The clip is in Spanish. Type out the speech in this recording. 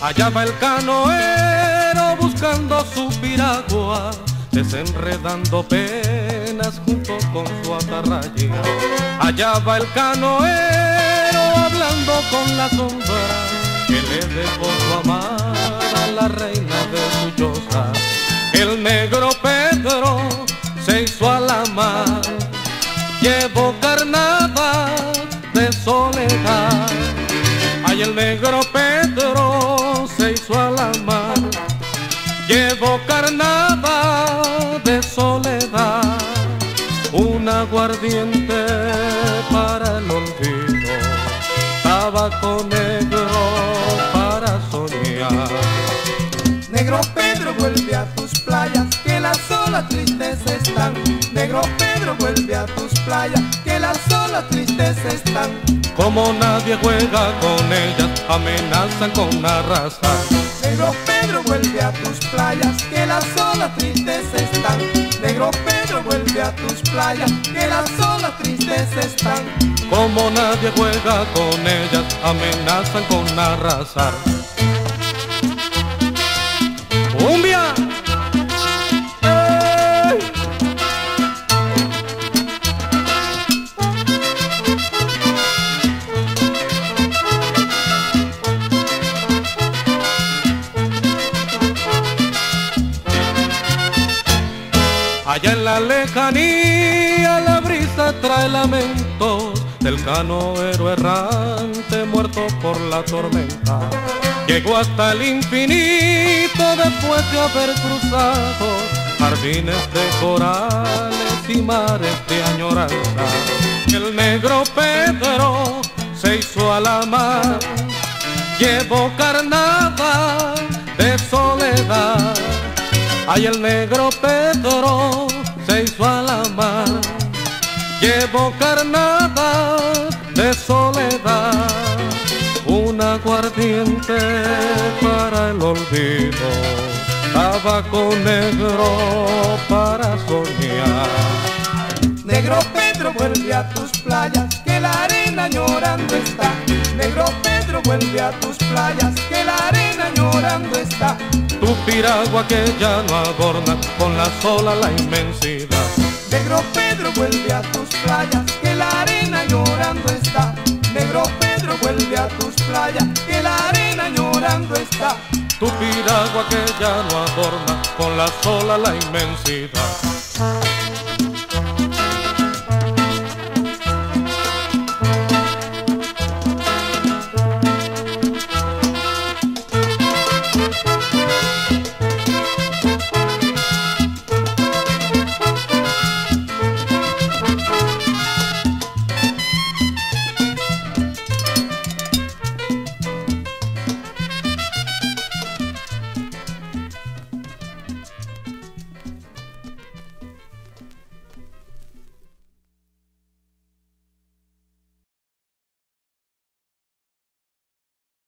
Allá va el canoero buscando su piragua, desenredando penas junto con su atarraya. Allá va el canoero hablando con la sombra que le dejó su amada la reina de su choza. El negro Pedro se hizo a la mar, llevó carnada de soledad. Ay, el negro Pedro un aguardiente para el olvido, tabaco negro para soñar. Negro Pedro vuelve a tus playas, que las olas tristes están. Negro Pedro vuelve a tus playas, que las olas tristes están. Como nadie juega con ellas, amenazan con arrasar. Negro Pedro vuelve a tus playas, que las olas tristes están. Tus playas, que las olas tristes están. Como nadie juega con ellas, amenazan con arrasar. Allá en la lejanía la brisa trae lamentos del canoero errante muerto por la tormenta. Llegó hasta el infinito después de haber cruzado jardines de corales y mares de añoranza. El negro Pedro se hizo a la mar, llevó carnada de soledad. Ay, el negro Pedro se hizo a la mar, llevó carnada de soledad, un aguardiente para el olvido, tabaco negro para soñar. Negro Pedro vuelve a tus playas, que la arena llorando está. Negro Pedro vuelve a tus playas, que la arena llorando está. Tu piragua que ya no adorna con la sola la inmensidad. Negro Pedro vuelve a tus playas, que la arena llorando está. Negro Pedro vuelve a tus playas, que la arena llorando está. Tu piragua que ya no adorna con la sola la inmensidad.